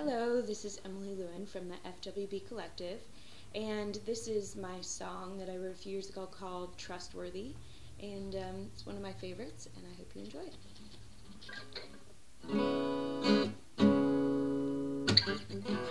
Hello, this is Emily Lewin from the FWB Collective, and this is my song that I wrote a few years ago called Trustworthy, and um, it's one of my favorites, and I hope you enjoy it.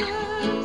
love.